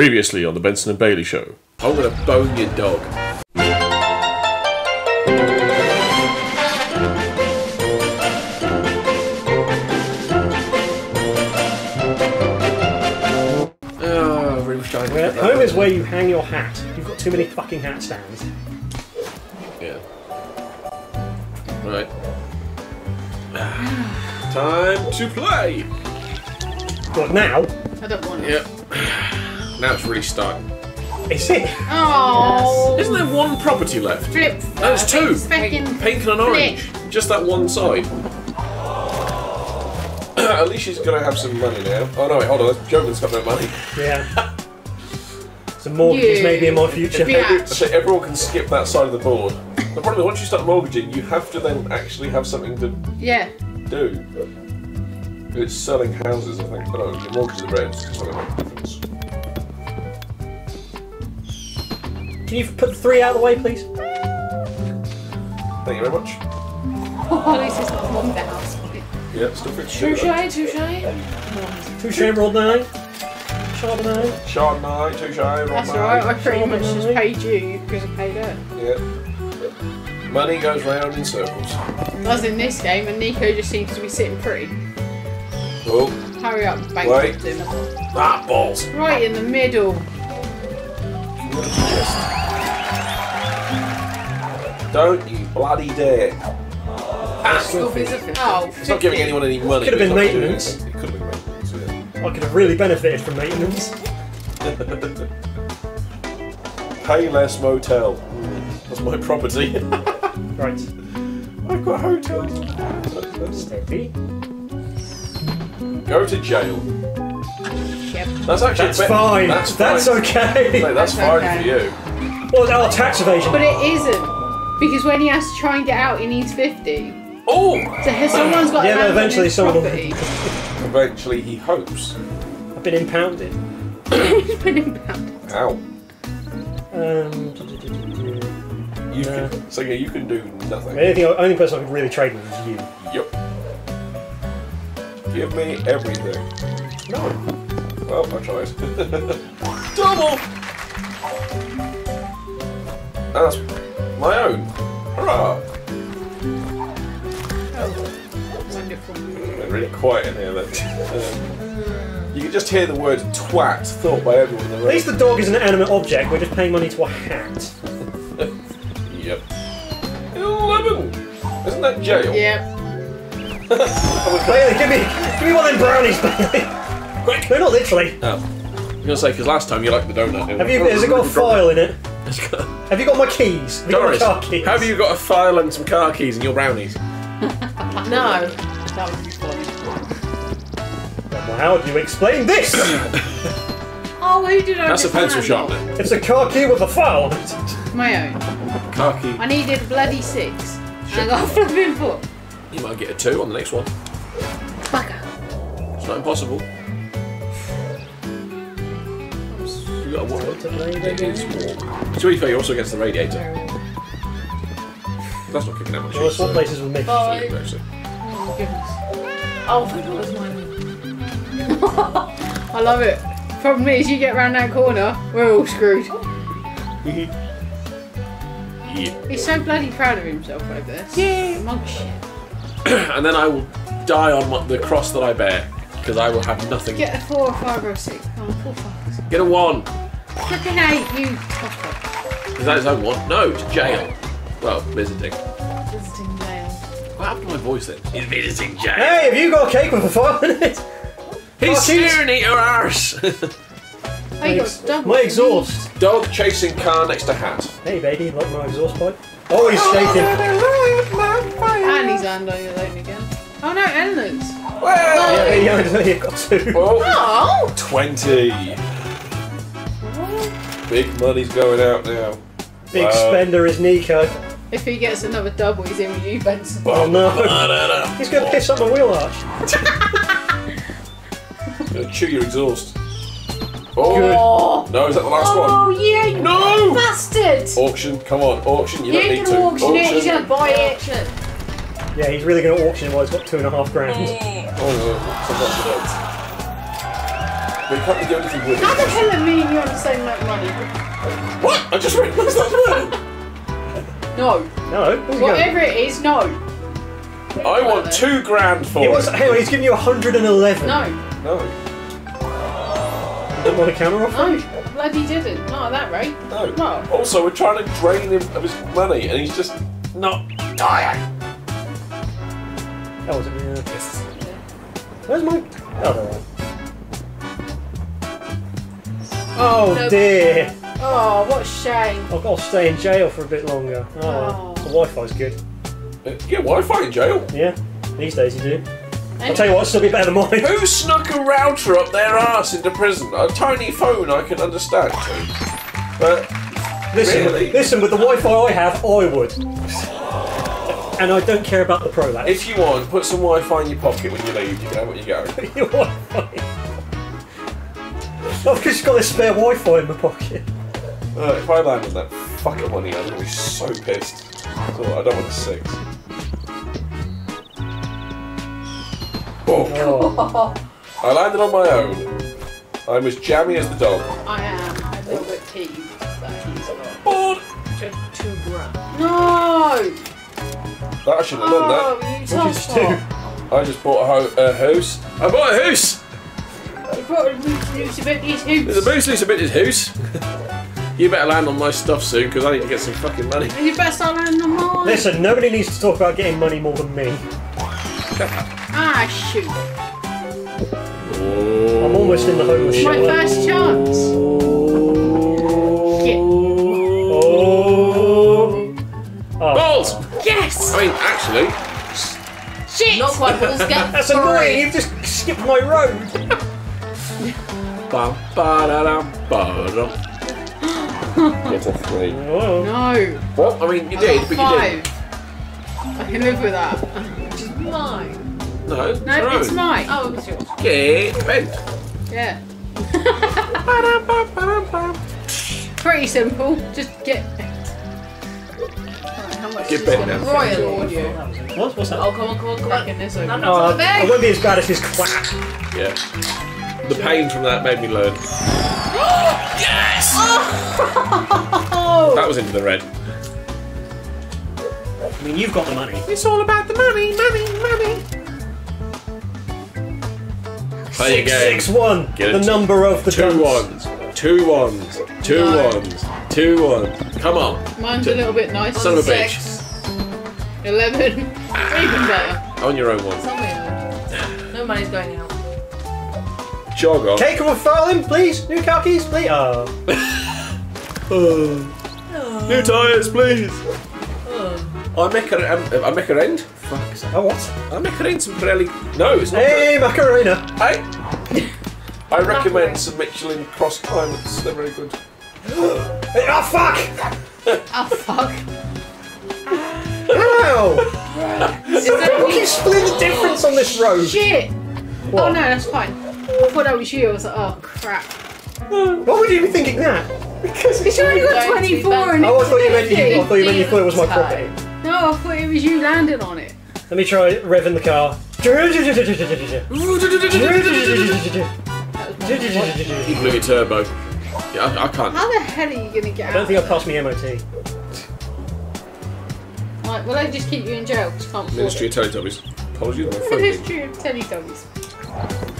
Previously on the Benson and Bailey Show. I'm gonna bone your dog. Oh, I really wish I Where, had that home is one. where you hang your hat. You've got too many fucking hat stands. Yeah. Right. Time to play. But now, I don't want it. Yep. Now it's really starting. is it? Oh, Isn't there one property left? flip. No, there's two. Fucking Pink and an orange. Just that one side. At least she's gonna have some money now. Oh no, wait, hold on. Joven's got no money. Yeah. Some mortgages maybe in my future. bitch. So everyone can skip that side of the board. The problem is, once you start mortgaging, you have to then actually have something to Yeah. do. It's selling houses, I think. But oh, no, your mortgage is rent. So that makes a difference. Can you put three out of the way, please? Thank you very much. Oh, at least it's not one house. Yeah, still fixed. Touche, touche. Touche rolled nine. Chardonnay. Chardonnay, touche, That's Romay. alright, I pretty much just paid you because I paid her. Yeah. Money goes round in circles. As in this game, and Nico just seems to be sitting pretty. Oh, Hurry up, Wait. bankrupt him. ah, balls. Right in the middle. Don't you bloody dare. Oh, It's not giving anyone any money. Could have been it's not doing maintenance. It could have been maintenance, yeah. I could have really benefited from maintenance. Pay less motel. That's my property. Right. I've got hotels. Steady. Go to jail. Yep. That's actually That's fine. That's, That's, fine. okay. Mate, that's, That's fine okay. for you. Well, our tax evasion. But it isn't. Because when he has to try and get out, he needs 50. Oh! So has someone's got Yeah, but land on eventually his someone will- property. Eventually, he hopes. I've been impounded. He's been impounded. Ow. Um, do, do, do, do, do. You Yeah. can, so yeah, you can do nothing. The only, only person I could really trade with is you. Yep. Give me everything. No. Well, I tried. Double! That's my own. Hurrah! Wonderful. It's really quiet in here then. Um, you can just hear the word twat thought by everyone in the room. At least the dog is an animate object. We're just paying money to a hat. Yep. Eleven! Isn't that jail? Yep. Bailey, give me, give me one of them brownies, Bailey. Quick! No, not literally. Oh. I was gonna say, because last time you liked the donut. Have you? Has it got a file in it? file? Have you got my keys? Have you Doris, got my car keys? have you got a file and some car keys in your brownies? No. That would be funny. Well, how do you explain this? Oh, who did I That's a pencil sharpener. it's a car key with a file on it. My own. Car key. I needed a bloody six. And I got a flipping foot. You might get a two on the next one. Bugger. It's not impossible. You got a what? It is warm. To be fair, you're also against the radiator. That's not kicking out much. Well, let's use, swap so- places with me. Bye. actually. Oh, goodness. Oh, my God, it's mine. I love it. Problem is, you get round that corner, we're all screwed. Yeah. He's so bloody proud of himself over this. Yeah. Monk shit. and then I will die on my, the cross that I bear because I will have nothing. Get a four or five or a six. Come on, four, five, or six. Get a one. Flipping eight, you tosser. Is that his own one? No, it's jail. Well, visiting. Visiting jail. What happened to my voice then? He's visiting jail. Hey, have you got a cake with a file in it? He's Oh, jeez. staring at your arse. Oh, you got. My exhaust. Dog chasing car next to hat. Hey, baby, like my exhaust pipe. Oh, he's oh, shaking. And he's land on your own again. Oh no, Ellen's. Yeah, yeah, you've got two. Oh, Oh! 20. Big money's going out now. Big Wow. spender is Nico. If he gets another double, he's in with you, Benson. Oh no. He's going to piss up my wheel arch. Gonna chew your exhaust. Oh, Oh! no, is that the last one? Oh, yeah! No! Bastard! Auction, come on, auction, you You don't need to. gonna auction it, he's gonna buy it. Yeah, he's really going to auction it while he's got two and a half grand. Oh, no, so much of but you can't really do anything with How the hell are me and you on the same amount of money? What? I just realised that. No. No. Where's he going? Whatever it is, no. I want two grand for He wants, it. hang on, he's giving you 111. No. No, Don't want a counter offer? No. Bloody didn't. Not at that rate. no. No. Also, we're trying to drain him of his money, and he's just not dying. That was it? Yeah. Where's my. Oh, Oh Nope. dear. Oh, what a shame. I've got to stay in jail for a bit longer. Oh, Oh. the Wi-Fi's good. Uh, Yeah, Wi-Fi in jail. Yeah, these days you do. I'll tell you what, it'll still be better than mine. Who snuck a router up their arse into prison? A tiny phone I can understand too. But Listen, Really? listen, with the Wi-Fi I have, I would. And I don't care about the prolapse. if you want, put some Wi-Fi in your pocket when you leave. You know what you go. Your Wi-Fi. I've just got a spare Wi-Fi in my pocket. Uh, if I land on that fucking money, I'm gonna be so pissed. So I don't want a six. Oh, Oh, I landed on my own. I'm as jammy as the dog. I am a little bit peeved that he's Bored. just two grand. No! That I shouldn't have done Oh, that. you what toss did you do? I just bought a, ho- a house. I bought a house. You brought a loose about these hoops. There's a boost loose a bit his house. you better land on my stuff soon because I need to get some fucking money. And you better start landing on mine. Listen, nobody needs to talk about getting money more than me. Ah, shoot. I'm almost in the homeless My shelter. first chance. Get. Oh. Oh. Balls! Yes! I mean, actually, Shit! Not quite balls get That's annoying. You've just skipped my road. Bum, ba-da-dum, ba-dum. Get a three. No. What? I mean, you did, but you Five. didn't. I can live with that. Which is mine. No, it's No, your it's own. mine. Oh, it's yours. Get bent. Yeah. Ba-dum-bum-ba-dum-bum. Pretty simple. Just get. Alright, how much Get is bent gonna now. affect Royal your audio. What? What's that? Oh, come on, come on, come Cracking on. this No, open. no, Oh, it's not uh, I there. won't be as bad as his quack. Yeah. The pain from that made me learn. yes! Oh! That was into the red. I mean, you've got the money. It's all about the money, money, money. Play Six, again. six, one. Get the number of the Two dunce. ones. Two ones. Two No. ones. Two ones. Come on. Mine's a little bit nicer. Son of a bitch. Six. Eleven. Even better. On your own one. It's. No money's going out. Jog on. Okay, come on, Farlin, please. New car keys, please. Oh. New tyres, please. Oh. I make a, um, I make a end. Fuck's sake. Oh, what? I make an end some Pirelli. No, it's not. Hey, Macarena. Hey. I recommend some Michelin cross climates. They're very good. Hey, oh, fuck! Oh fuck. Ow! Is How can you split the difference on this road? shit? What? Oh no, that's fine. I thought that was you. I was like, oh crap. Why would you be thinking that? Because Because you only got 24 and Oh, I it's thought you meant you. I thought you meant you thought it was my Tie. property. No, I thought it was you landing on it. Let me try revving the car. Keep moving turbo. Yeah, I, I can't. How the hell are you gonna get I don't think I've passed me MOT. Like, will they just keep you in jail? 'cause you can't Ministry of Teletubbies. Apologies, my. Ministry of Teletubbies.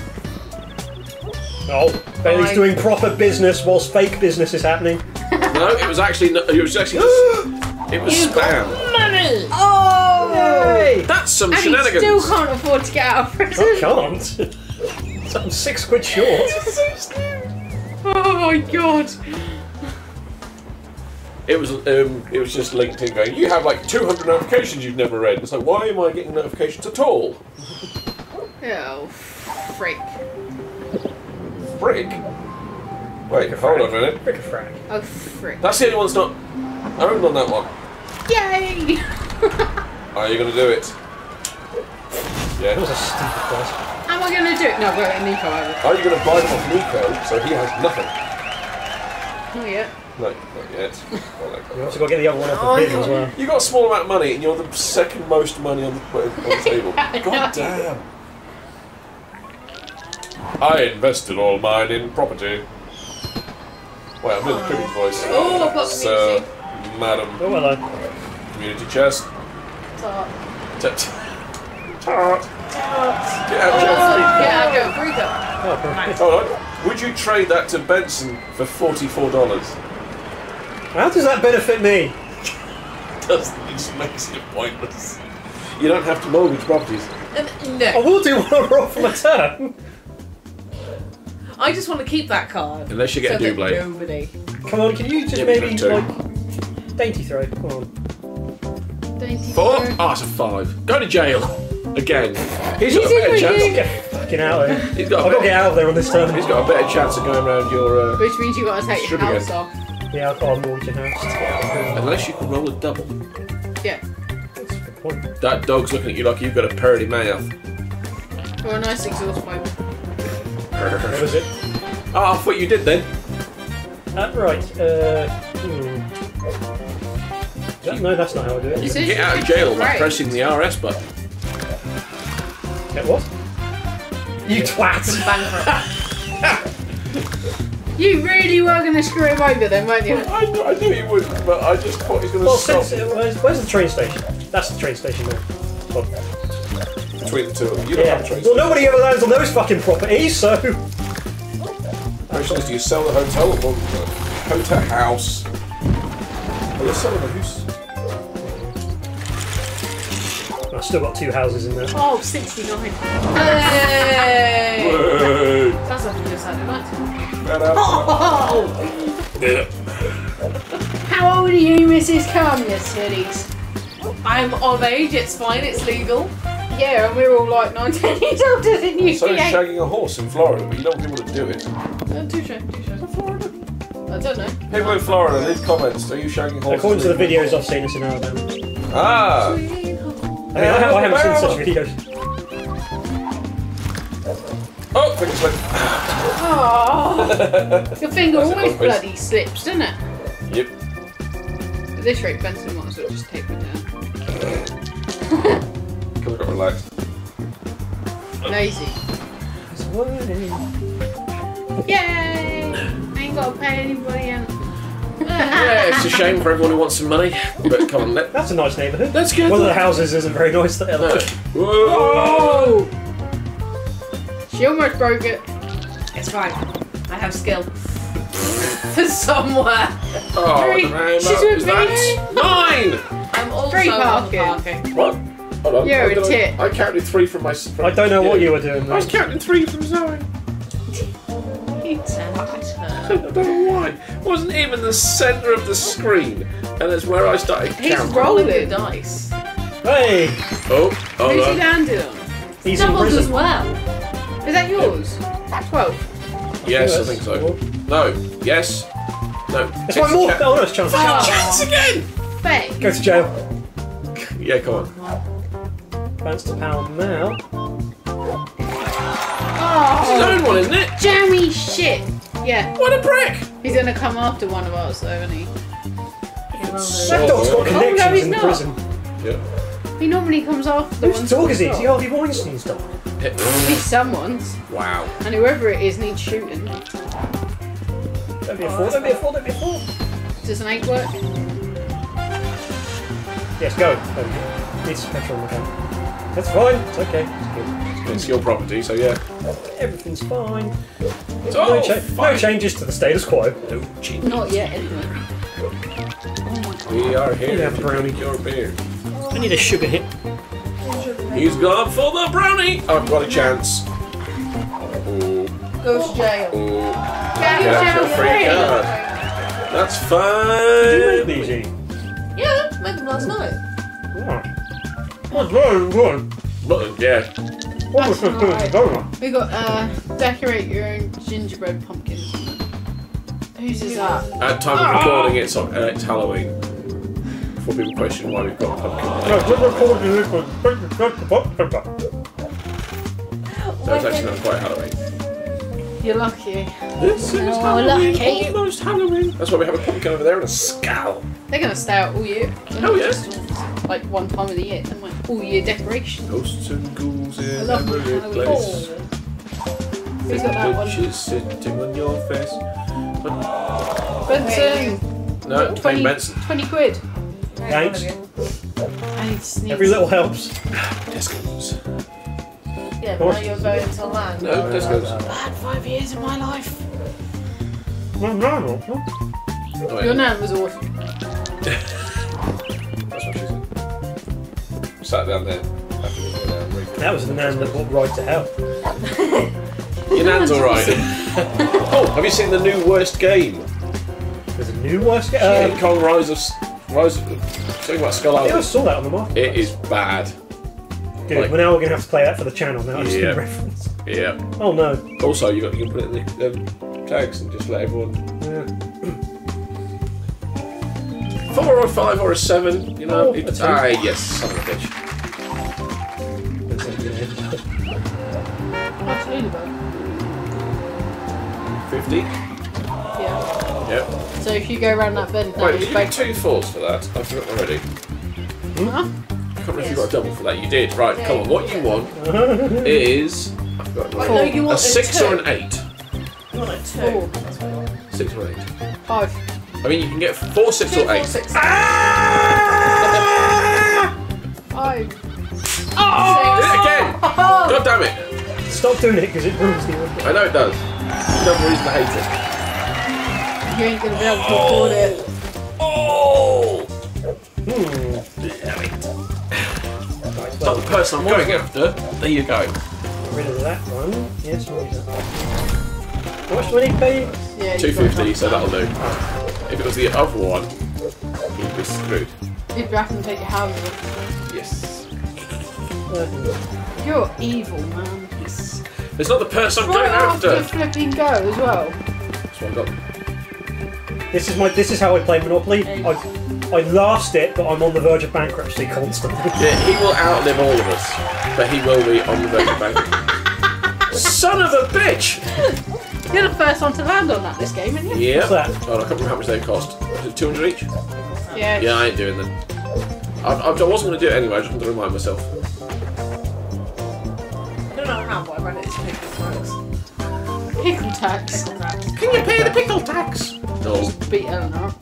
Oh, Bailey's doing proper business whilst fake business is happening. No, it was actually. No, it was actually. Just, it was spam. Money! Oh! Yay! That's some And you shenanigans. still can't afford to get out of prison. I can't. I'm six quid short. Oh my god. It was. Um, it was just LinkedIn going. You have like 200 notifications you've never read. It's like, why am I getting notifications at all? Oh, frick. Frick. Wait, hold on a minute. Frick a frack. Oh, frick. That's the only one that's not owned on that one. Yay! Are you going to do it? Yeah. That was a stupid question. How am I gonna do it? No, we're at Nico over. Are you going to buy them off Nico so he has nothing? Oh, yeah. No, not yet. Well, like- You also got to get the other one off Oh, the pin as well. You got a small amount of money and you're the second most money on the, on the table. God damn. I invested all mine in property. Wait, I'm in the cricket voice. Oh, I've got Sir, madam, Oh, hello. community chest. Tart. Tut. Tart. Get out, Oh, Jeffrey. yeah, go. Free go. Oh, Nice. Hold on. Would you trade that to Benson for forty-four dollars? How does that benefit me? Doesn't it just makes it pointless? You don't have to mortgage properties. Um, I will do one roll for my turn. I just want to keep that card. Unless you get so a that double. Nobody. Come on, can you just Yeah, we maybe, got two. like, dainty throw? Come on. Dainty Four? throw. Oh, it's a five. Go to jail. Again. He's got a He's in better with chance. you. Get fucking out of here. He's got I've a got to get out of there on this turn. he's got a better chance of going around your. Uh, Which means you got to take your Strip house again. off. Yeah, I've got a mortgage house. to get out of here. unless you can roll a double. Yeah. That's a good point. That dog's looking at you like you've got a purdy mouth. Or a nice exhaust pipe. What was it? Oh, I thought you did then. Uh, right. Uh, hmm. That- no, that's not how I do it. You can get out of just jail by great. pressing the RS button. Get what? You twat! You really were going to screw him over then, weren't you? I, knew- I knew he would, but I just thought he was going Well, to stop since, uh, where's, where's the train station? That's the train station there. Well, between the two of them. You don't have a yeah. train Well, nobody ever lands on those fucking properties, so. Question is, do you sell the hotel or the hotel house? You're selling the house. I've still got two houses in there. Oh, 69. Hey! Hey, Sounds like a good Saturday night. Oh! Yeah. How old are you, Mrs. Cum, you sillies? I'm of age, it's fine, it's legal. Yeah, and we're all like 19 years older than you. So is shagging a horse in Florida, but you don't want people to do it. Uh, touche, touche. Florida. I don't know. People in Florida, leave comments. Are you shagging horses? According to the videos I've seen, it's in Alabama. Ah! I mean, I, I haven't seen such videos. Oh, finger slip. Oh, your finger always bloody slips, doesn't it? Yep. At this rate, Benson might as well just tape it down. Because I got relaxed. Lazy. Yay! Ain't got to pay anybody else. Yeah, it's a shame for everyone who wants some money. But come on, let, That's a nice neighbourhood. let's get One of the houses isn't very nice there. No. look. Whoa! She almost broke it. It's fine. I have skill. Somewhere. Oh, Three. She's a Is that nine? I'm also Free on parking. parking. What? Hold on. You're I a don't- tit. I counted three from my. From, I don't know what yeah. you were doing. I was counting three from Zoe. And my. I don't know why. It wasn't even the centre of the screen, and that's where I started He's counting. rolling. Rolling the dice. Hey, Oh, hold Who's he on. landed on? he's in Doubled as well. Is that yours? 12. Yes, I Yes. think so. No. Yes. No. It's one more. Oh no, it's chance. Oh. Chance again. Faye. Go to jail. Yeah, come on. Bounce to pound now. Oh. It's his Oh, own one, isn't it? jammy shit. Yeah, What a prick! he's gonna come after one of us, though, isn't he? That dog's got Oh, no, connections he's in not. prison. Yeah. He normally comes after the Whose ones dog is he? we've Is he got. Harvey Weinstein's dog? He's someone's. Wow. And whoever it is needs shooting. Don't be a fool. Don't be a fool. Don't be a fool. Does an eight work? Yes, go. go. Need some petrol in the can. That's fine. It's okay. It's good. It's your property, so yeah. Everything's fine. It's No, all cha- no fine. changes to the status quo. No change. Not yet, anyway. We are here You to brownie. drink your beer. I need a sugar hit. He's gone for the brownie. I've got a chance. Oh, Go to jail. oh. Get Get out your free jail. card. That's Did you fine. make these? Ian? Yeah, made them last night. Oh. What's very good? But, yeah. What was the alright. donut? We got uh, decorate your own gingerbread pumpkin. Whose is that? At time of recording, it's on, uh, it's Halloween. Before people question why we've got a pumpkin. No, we're recording this one. So it's actually not quite Halloween. You're lucky. This is Oh, Halloween, lucky. almost Halloween. That's why we have a pumpkin over there and a skull. They're gonna stay out all year. Oh yes. Like one time of the year, then like all year decoration. Ghosts and ghouls I in love every Halloween. place. Who's got that one? Bitches sitting on your face. Benson! Um, no, Got Dwayne Benson. 20 quid. Thanks. I need to sneeze. Every little helps. Tesco's. Yeah, but now you're going to land. No, Tesco's. I had five years of my life. No, no, no. Your nan was awesome. Sat down there. Happy to go down, read. That was the man that walked right to hell. Your nan's alright. oh, have you seen the new worst game? There's a new worst game. King Um, Kong Rise of Rise of something about Skull I think I saw that on the market. It is bad. Good. like- well, now we're going to have to play that for the channel now. Just Yeah. reference. Yeah. Oh no. Also, you've got you can put it in the um, tags and just let everyone Yeah. Four or a five or a seven. You know. Oh, it, a two. ah, yes, son of a bitch. Fifty. Yeah. Yep. So if you go around that bend now, Wait, you did get two fours for that? I forgot already. Huh? I can't remember if you got a double for that. You did. Right. Come on. What you want is I forgot. Wait, already. no, you a want six two. or an eight. You want a two. Four. That's what you want. Six or an eight. Five. I mean, you can get four, six, Two, or four, eight. six. Five. Did it again! God damn it! Stop doing it because it ruins the order. I know it does. Another reason to hate it. You ain't gonna be able to afford it. Oh! Hmm. Damn it. It's not the person I'm going after. There you go. get rid of that one. Yes, what is that? How much do I need to pay? Yeah, Two you've got fifty, enough so that'll do. If it was the other one, he'd be screwed. If You'd have to take your house off. Yes. You're evil, man. Yes. It's not the person I'm Right going after after. flipping go as well. That's what I got. this is my. This is how I play Monopoly. I, I last it, but I'm on the verge of bankruptcy constantly. Yeah, he will outlive all of us, but he will be on the verge of bankruptcy. Son of a bitch! You're the first one to land on that this game, aren't you? Yeah. What's that? Oh, I can't remember how much they cost. Was it 200 each? Yeah. Yeah, I ain't doing them. I, I, I wasn't going to do it anyway, I just wanted to remind myself. I don't know how, but I read it as pickle tax. Pickle tax. Pickle tax. Can you pay the pickle tax? No. Beat Eleanor.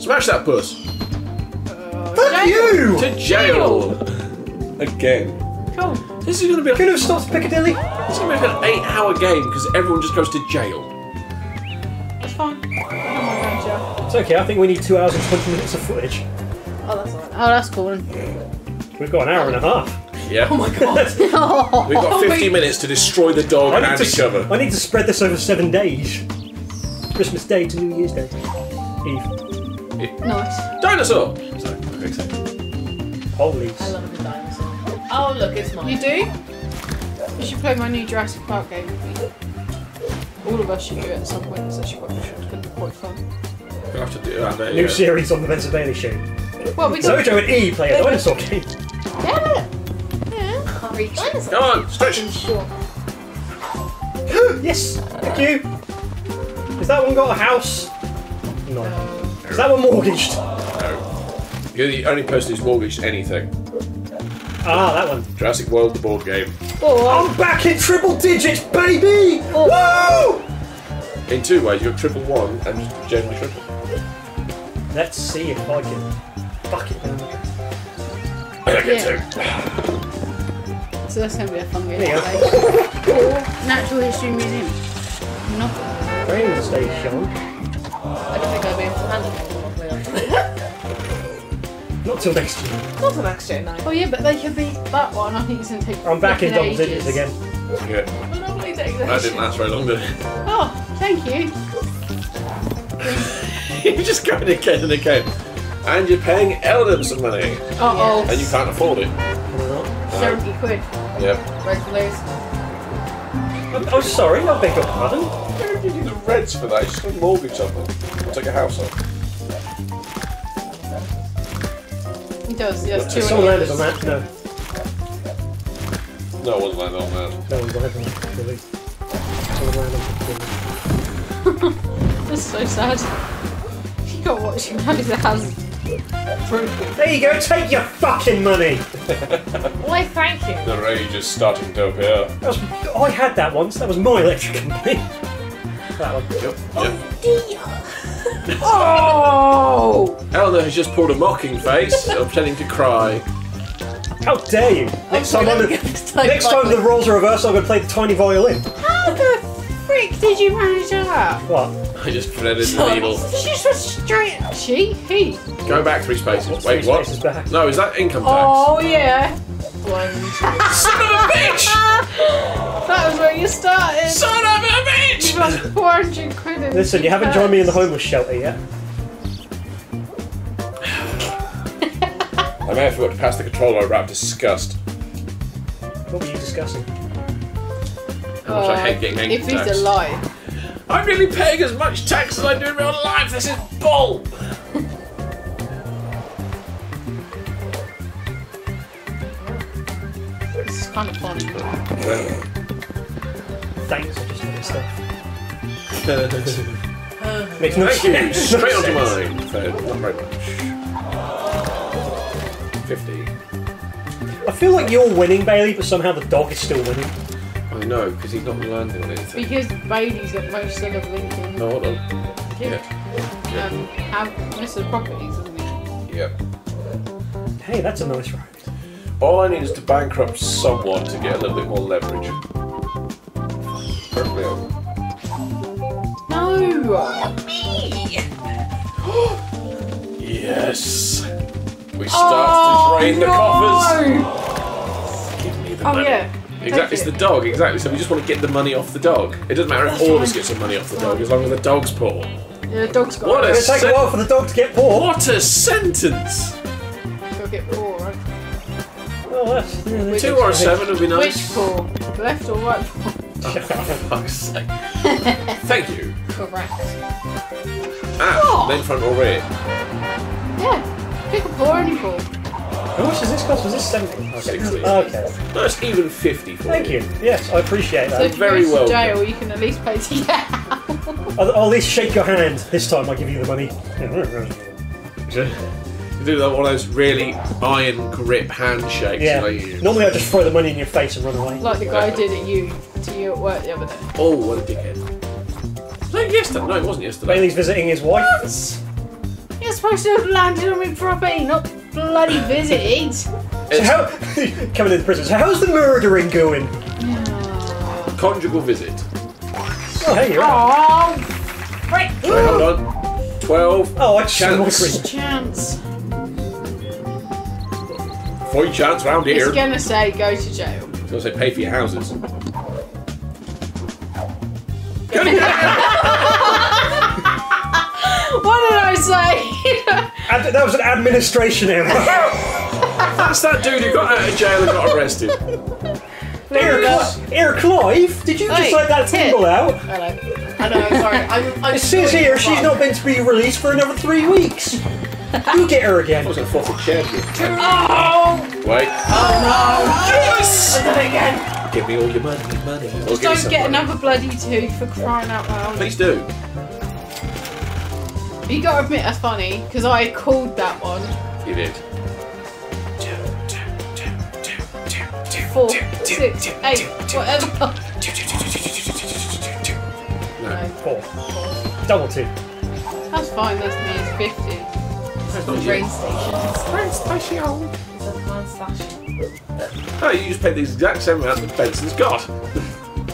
Smash that puss. Uh, Fuck you! To jail. Again. Cool. This is going to be a, Could have stopped Piccadilly. this is going to be like an eight-hour game because everyone just goes to jail. That's fine. I don't mind going to jail. It's okay. I think we need two hours and twenty minutes of footage. Oh, that's alright. Oh, that's cool. then. We've got an hour and a half. Yeah. Oh my god. We've got 50 minutes to destroy the dog I need and to. each other. I need to spread this over seven days. Christmas Day to New Year's Day. Eve. Nice. Dinosaur! Sorry, I'm excited. Holy. I love the dinosaur. Oh, look, it's mine. You do? You should play my new Jurassic Park game with me. All of us should do it at some point. It's actually quite, it's gonna be quite fun. We'll have to do that. There New you series on the Benson Bailey show. Well, we don't. Zojo and E play a dinosaur game. Yeah. Yeah. Reach. Come on, stretch. Sure. yes, thank you. Has that one got a house? No. Is that one mortgaged? No. You're the only person who's mortgaged anything. Ah, that one. Jurassic World, the board game. Oh, I'm back in triple digits, baby! Woo! In two ways, you've got triple one and just generally triple. Let's see if I can. Fuck it. I get Yeah. two. so that's gonna be a fun game. There you to Natural History Museum. Nothing. Train station. I don't think I'll be able to handle it. Monopoly after Not till next year. Not till next year, no. Oh yeah, but they could beat that one. I think it's gonna take. I'm back in flipping double digits again. Yeah. Monopoly take That didn't last very long, did it? Oh, thank you. You're just going again and again. And you're paying Eldon some money. Uh oh. And you can't afford it. Seventy quid. Yep. Red blues. I'm, I'm sorry, I beg your pardon. Where did you do the reds for that? You just got a mortgage on them. Or take a house on. He does. He does two Someone landed on that. No, No, it wasn't like that on that. no one's landed on that. Really. Someone landed on that. That's so sad. You got watch him have his hands. There you go, take your fucking money! Why, thank you. The rage is starting to appear. That's I had that once. That was my electric company. that one. Yep, yep. Oh! Oh! Eleanor has just pulled a mocking face, pretending to cry. How dare you? Next time, I'm the, next time the roles are reversed, I'm going to play the tiny violin. How the frick did you manage that? What? I just threaded the needle. She just went straight. She? He? Go back three spaces. What's Wait, three what? spaces back? No, is that income tax? Oh, yeah. One, two. Son of a bitch! That was where you started. Son of a bitch! You lost 400 quid in Listen, you haven't joined me in the homeless shelter yet. I may have forgot to pass the controller over out of disgust. What were you discussing? How much I oh, hate getting If income he's tax. alive. I'm really paying as much tax as I do in real life. This is bull. Kind of funny. Thanks, I just did stuff. Makes no Thank you. sense. Straight onto mine. Fair, not very much. Fifty. I feel like you're winning, Bailey, but somehow the dog is still winning. I know because he's not landing on anything. Because Bailey's got most of the Lincoln. No, hold on. Yeah. Um, have most of the properties, isn't he? Yep. Hey, that's a nice ride. All I need is to bankrupt someone to get a little bit more leverage. Perfectly open. No! Yes. We start to oh, drain the coffers. Give me the Oh, money. yeah. Exactly, it's the dog, exactly. So we just want to get the money off the dog. It doesn't matter if all of us get some money off the dog, as long as the dog's poor. Yeah, the dog's got What a- It's going to take a while for the dog to get poor. What a sentence! to get poor, right? Oh, yeah, Two or a seven would be nice. Which poor? Left or right paw? fuck's sake. Thank you. Correct. Ah, then front or rear. Yeah. Pick a paw, any paw. How much does this cost? Was this 70? Okay. 60. Okay. That's even 50 for Thank you. you. Yes, I appreciate So that. if you very go well jail, you can at least pay to get out. I'll, I'll at least shake your hand. This time I'll give you the money. You do that one of those really iron grip handshakes. Yeah. like you- Normally I just throw the money in your face and run away. Like the guy did at you, to you at work the other day. Oh, what a dickhead. Was that yesterday? No, it wasn't yesterday. Bailey's visiting his wife. You're supposed to have landed on me property, not bloody visited. So how coming into prison? So how's the murdering going? Conjugal visit. Oh, hey, you're out. Oh, frick! Sorry, hold on. 12. Oh, I just Chance. cringe. Chance. Fight chance round here. It's gonna say go to jail. It's gonna say pay for your houses. What did I say? Ad- that was an administration error. That's that dude who got out of jail and got arrested. Here, Cli- here, Clive, did you just Hey, let that Tit. tingle out? Hello. I know, sorry. I'm, I'm It says doing here it she's not meant to be released for another three weeks. You get her I again. was gonna force a champion. oh! Wait. I did it again. Give me all your money, money. Or give me Don't get money. another bloody tooth for crying out loud. Please do. You gotta admit that's funny, because I called that one. You did. Four, six, eight, whatever. No. Four. Double two. That's fine, that's me, it's 50. That's not Train you. station. Train station. That's station. Oh, you just paid the exact same amount that Benson's got.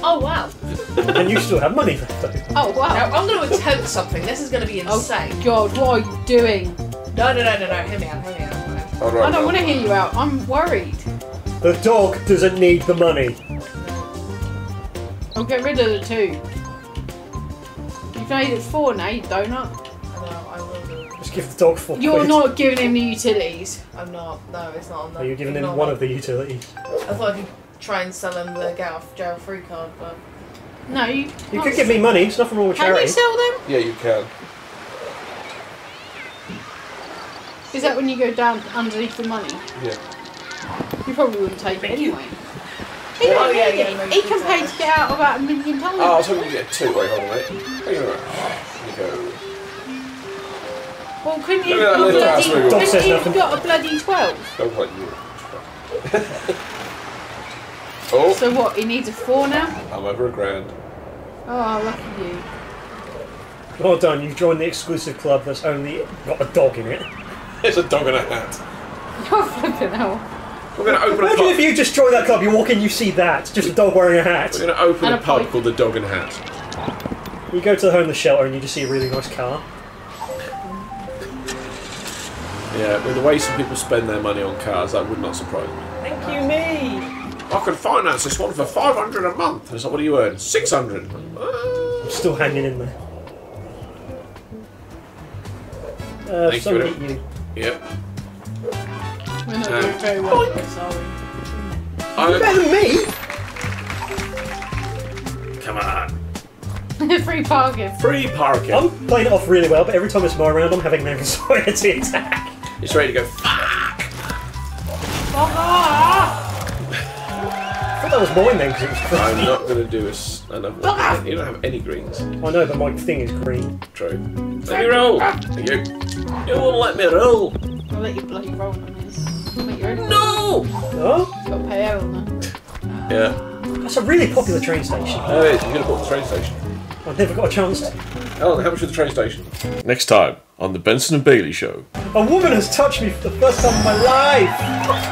Oh wow. And you still have money left. Oh, Now, wow. I'm going to attempt something. This is going to be Oh, insane. God, what are you doing? No, no, no, no, no. Hear me out. Hear me out. Oh, I don't want to hear you out. I'm worried. The dog doesn't need the money. I'll get rid of the two. You've made it four now, you donut. Just give the dog four You're quid. not giving him the utilities. I'm not. No, it's not on that. Are you giving him one on of the utilities? I thought I could try and sell him the get off jail free card, but No, you. You could give me money. There's nothing wrong with charity. Can you sell them? Yeah, you can. Is that when you go down underneath the money? Yeah. You probably wouldn't take it anyway. He, Oh, don't yeah, yeah, it. he can can pay to get out about a million times. Oh, ah, I was hoping you get two. Wait, hold on, mate. Hang on. Here you go. Well, couldn't you Look at that little ass bloody, wiggle. Dog couldn't says you nothing. have got a bloody 12? Don't like you. Oh, So what? He needs a four now. I'm over a grand. Oh, lucky you. Well done, you've joined the exclusive club that's only got a dog in it. It's a dog in a hat. You're flipping hell. We're going to open a Imagine if you just join that club, you walk in, you see that, just a dog wearing a hat. We're going to open And a a pub called the Dog and Hat. You go to the homeless shelter and you just see a really nice car. Yeah, with the way some people spend their money on cars, that would not surprise me. Thank you, me! I can finance this one for 500 a month. And it's like, what do you earn? 600. I'm still hanging in there. Uh, Thank so you. meet you. Yep. We're not Um, doing very well, though, sorry. I, Better than me! come on. Free parking. Free parking. I'm playing it off really well, but every time it's my round, I'm having an anxiety attack. It's ready to go. Fuck. I thought that was mine then, because it was I'm not going to do a s- another one. You don't have any greens. I know, but my thing is green. True. Let me roll. Thank you. You won't let me roll. I'll let you bloody roll on this. Make your own. No. Oh, Got pay out on that. Yeah. that's a really popular train station. Oh, it is. You're going to put the train station. I've never got a chance to. Alan, how much for the train station? Next time on the Benson and Bailey Show. A woman has touched me for the first time in my life!